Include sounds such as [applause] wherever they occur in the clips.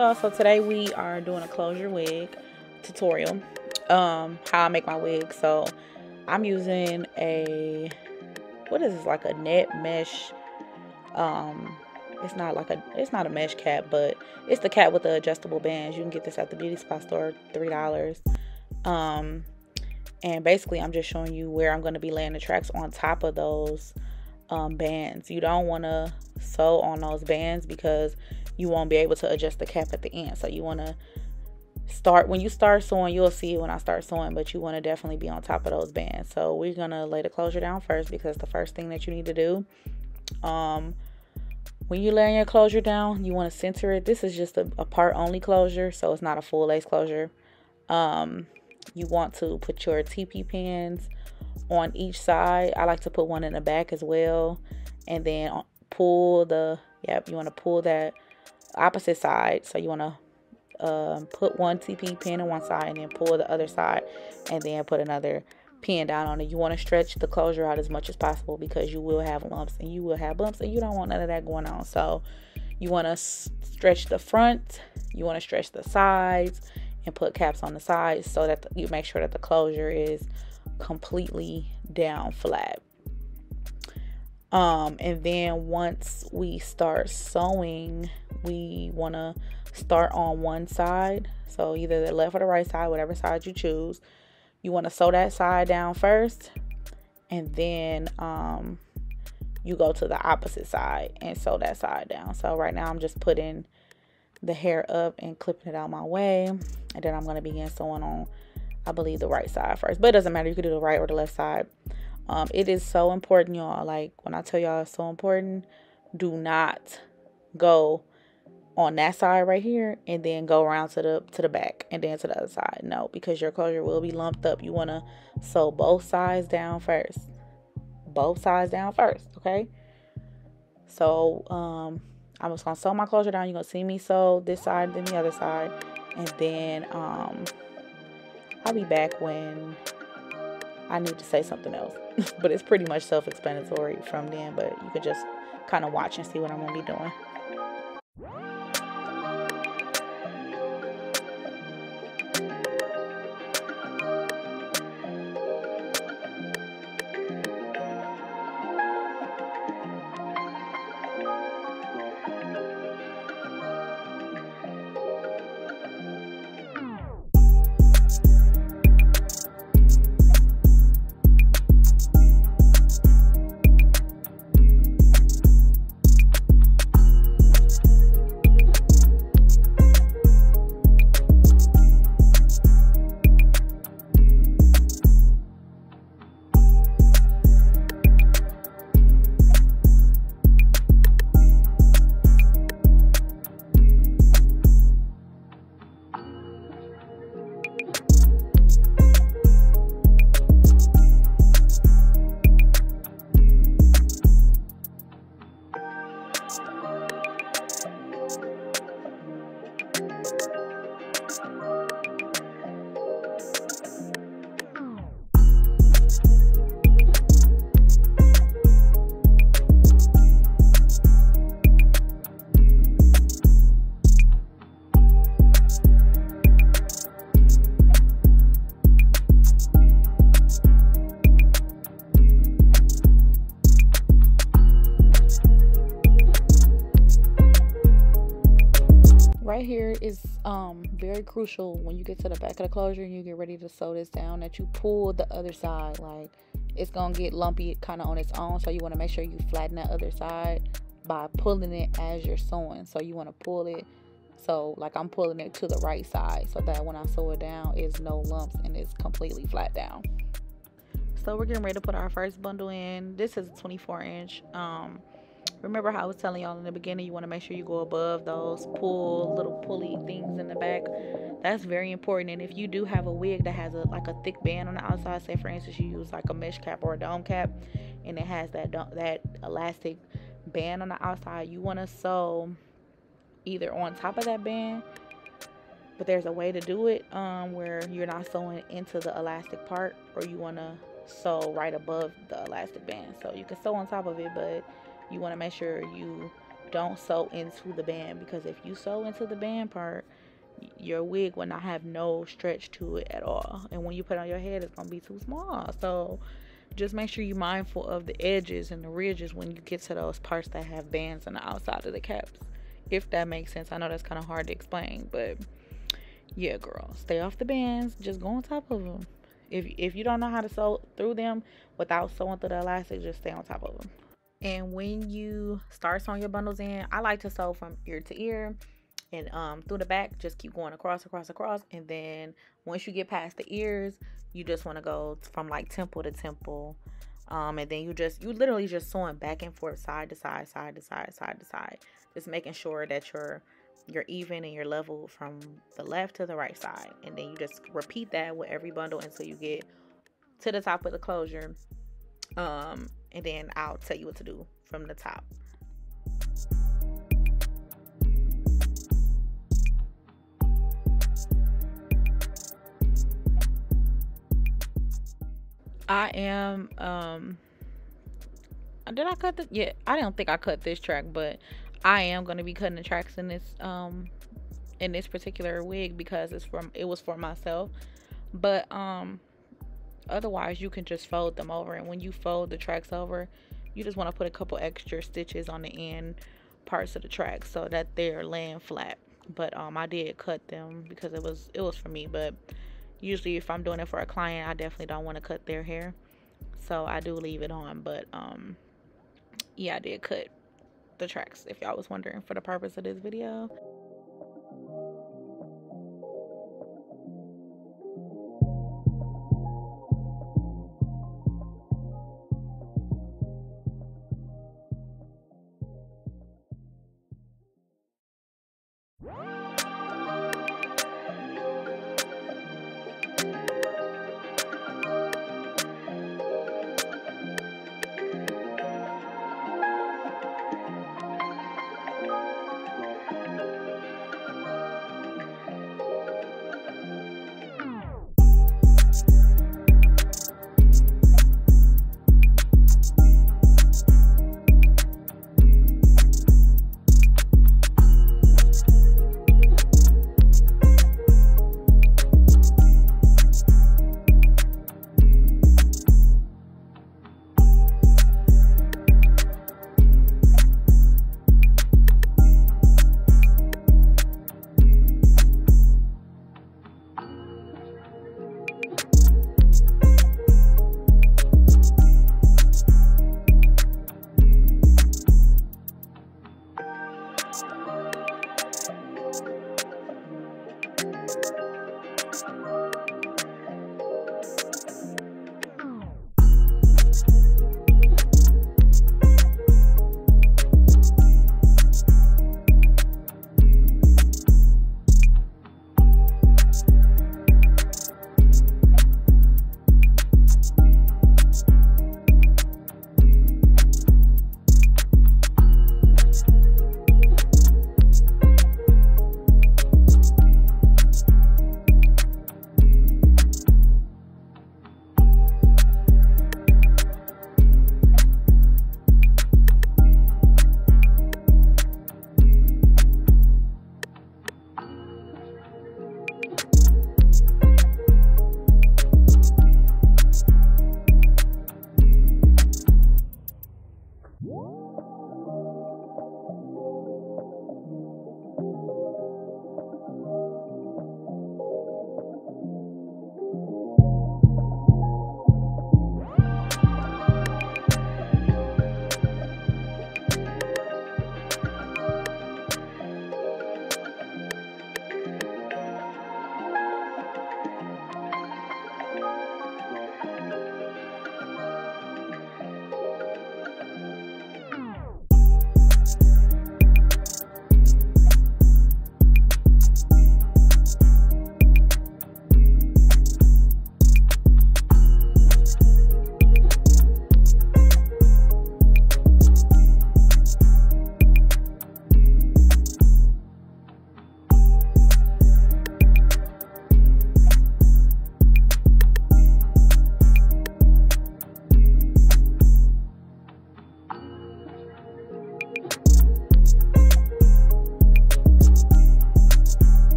y'all. So today we are doing a closure wig tutorial um how i make my wig. So i'm using a what is this like a net mesh um it's not like a it's not a mesh cap but it's the cap with the adjustable bands. You can get this at the beauty spot store three dollars. Um and basically i'm just showing you where i'm going to be laying the tracks on top of those um, bands. You don't want to sew on those bands because you won't be able to adjust the cap at the end. So you want to start when you start sewing you'll see when I start sewing but you want to definitely be on top of those bands. So we're gonna lay the closure down first because the first thing that you need to do um when you lay your closure down you want to center it. This is just a, a part only closure so it's not a full lace closure. Um you want to put your TP pins on each side. I like to put one in the back as well and then pull the yep you want to pull that opposite side. So you want to um, put one TP pin on one side and then pull the other side and then put another pin down on it. You want to stretch the closure out as much as possible because you will have lumps and you will have bumps and you don't want none of that going on. So you want to stretch the front, you want to stretch the sides and put caps on the sides so that you make sure that the closure is completely down flat. Um, and then once we start sewing, we want to start on one side. So either the left or the right side, whatever side you choose. You want to sew that side down first. And then um, you go to the opposite side and sew that side down. So right now I'm just putting the hair up and clipping it out my way. And then I'm going to begin sewing on, I believe, the right side first. But it doesn't matter. You could do the right or the left side. Um, it is so important, y'all. Like when I tell y'all it's so important, do not go on that side right here and then go around to the to the back and then to the other side. No, because your closure will be lumped up. You want to sew both sides down first. Both sides down first, okay? So, um I'm just to sew my closure down. You're to see me sew this side then the other side. And then um I'll be back when I need to say something else. [laughs] but it's pretty much self-explanatory from then, but you can just kind of watch and see what I'm going to be doing. Right here is um very crucial when you get to the back of the closure and you get ready to sew this down that you pull the other side like it's gonna get lumpy kind of on its own. So you want to make sure you flatten that other side by pulling it as you're sewing. So you want to pull it so like I'm pulling it to the right side so that when I sew it down it's no lumps and it's completely flat down. So we're getting ready to put our first bundle in. This is a 24 inch um remember how I was telling y'all in the beginning, you want to make sure you go above those pull little pulley things in the back. That's very important. And if you do have a wig that has a like a thick band on the outside, say for instance you use like a mesh cap or a dome cap, and it has that that elastic band on the outside, you want to sew either on top of that band but there's a way to do it um, where you're not sewing into the elastic part or you want to sew right above the elastic band so you can sew on top of it but you want to make sure you don't sew into the band because if you sew into the band part, your wig will not have no stretch to it at all. And when you put on your head, it's gonna be too small. So just make sure you're mindful of the edges and the ridges when you get to those parts that have bands on the outside of the caps. If that makes sense. I know that's kind of hard to explain, but yeah, girl, stay off the bands. Just go on top of them. If if you don't know how to sew through them without sewing through the elastic, just stay on top of them. And when you start sewing your bundles in, I like to sew from ear to ear and um through the back just keep going across across across. And then once you get past the ears you just want to go from like temple to temple. Um and then you just you literally just sewing back and forth side to side side to side side to side. Just making sure that you're you're even and you're level from the left to the right side. And then you just repeat that with every bundle until you get to the top of the closure. Um and then I'll tell you what to do from the top I am um did I cut the yeah, I don't think I cut this track, but I am gonna be cutting the tracks in this um in this particular wig because it's from it was for myself. But um otherwise you can just fold them over and when you fold the tracks over, you just want to put a couple extra stitches on the end parts of the track so that they're laying flat. But um I did cut them because it was it was for me, but usually if I'm doing it for a client, I definitely don't want to cut their hair. So I do leave it on, but um yeah, I did cut the tracks if y'all was wondering for the purpose of this video.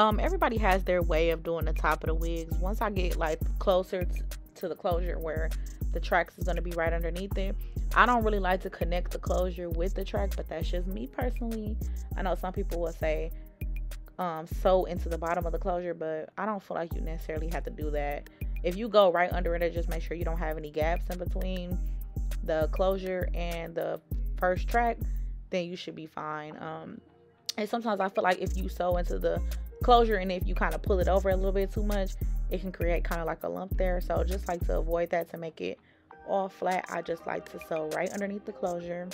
Um everybody has their way of doing the top of the wigs. Once i get like closer t- to the closure where the tracks is going to be right underneath it i don't really like to connect the closure with the track but that's just me personally. I know some people will say um sew into the bottom of the closure but i don't feel like you necessarily have to do that. If you go right under it just make sure you don't have any gaps in between the closure and the first track then you should be fine. Um and sometimes i feel like if you sew into the closure and if you kind of pull it over a little bit too much it can create kind of like a lump there. So just like to avoid that to make it all flat i just like to sew right underneath the closure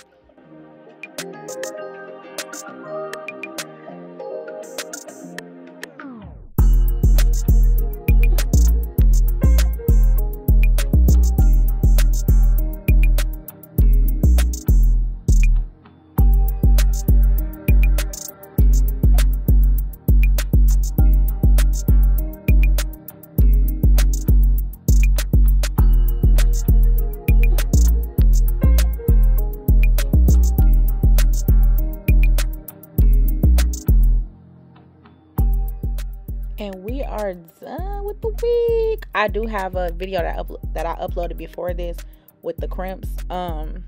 I do have a video that up- that I uploaded before this with the crimps. Um,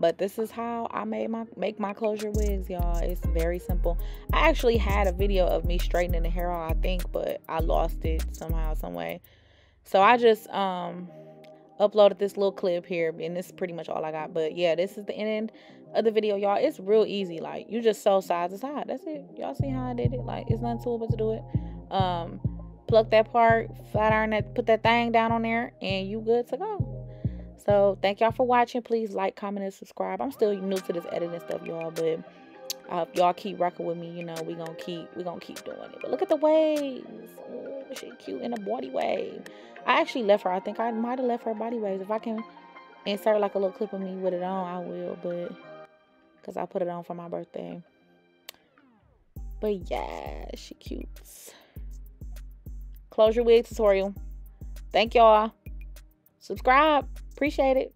but this is how I made my make my closure wigs, y'all. It's very simple. I actually had a video of me straightening the hair out, I think, but I lost it somehow, some way. So I just um uploaded this little clip here, and this is pretty much all I got. But yeah, this is the end of the video, y'all. It's real easy. Like you just sew side to side. That's it. Y'all see how I did it? Like it's nothing to it but to do it um, pluck that part, flat iron that, put that thing down on there, and you good to go. So thank y'all for watching. Please like, comment, and subscribe. I'm still new to this editing stuff, y'all, but uh, y'all keep rocking with me. You know, we gonna keep we gonna keep doing it. But look at the waves. She cute in a body wave. I actually left her. I think I might have left her body waves. If I can insert like a little clip of me with it on, I will. But because I put it on for my birthday. But yeah, she cute closure wig tutorial. Thank y'all. Subscribe. Appreciate it.